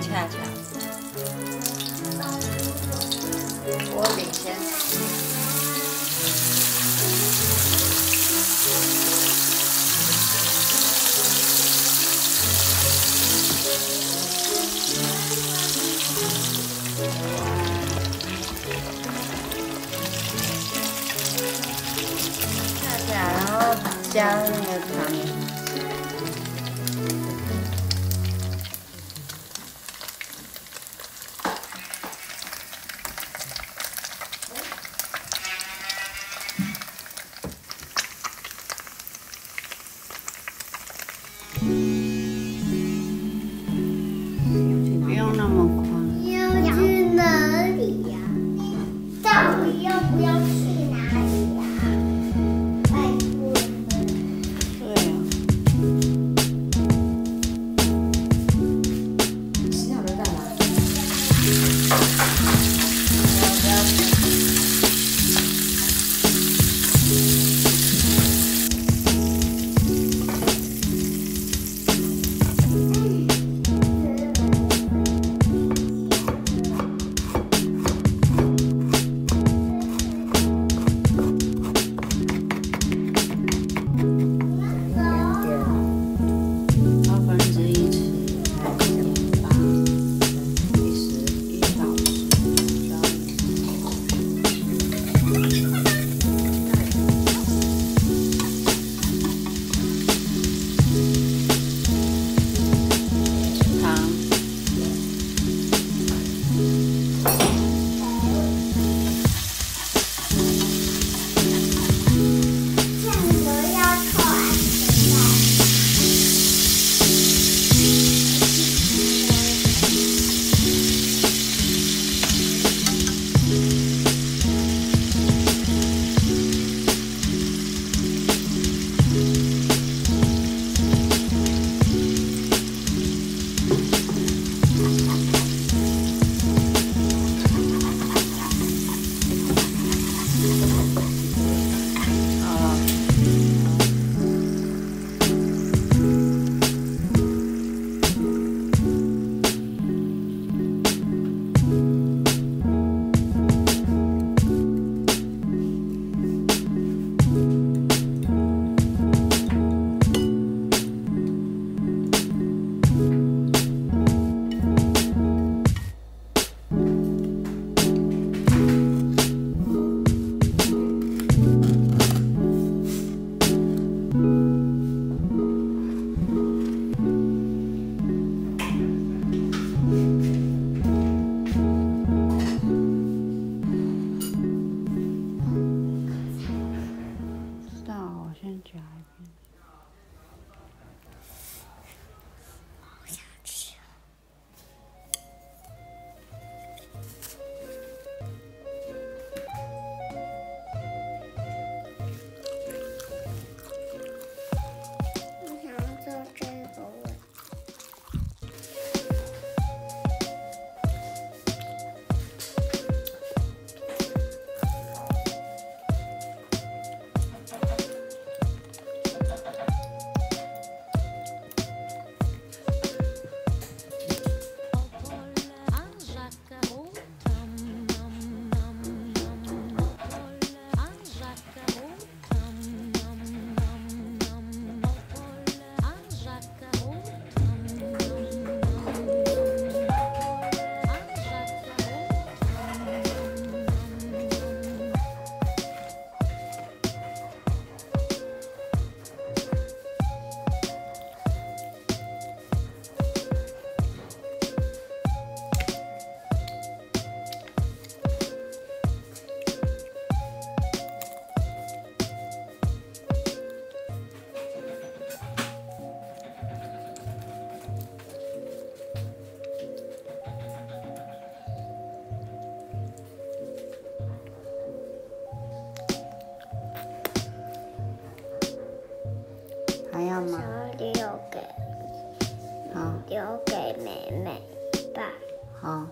恰恰，我领先。恰恰，然后将那个糖。还？留给，留给妹妹吧。好。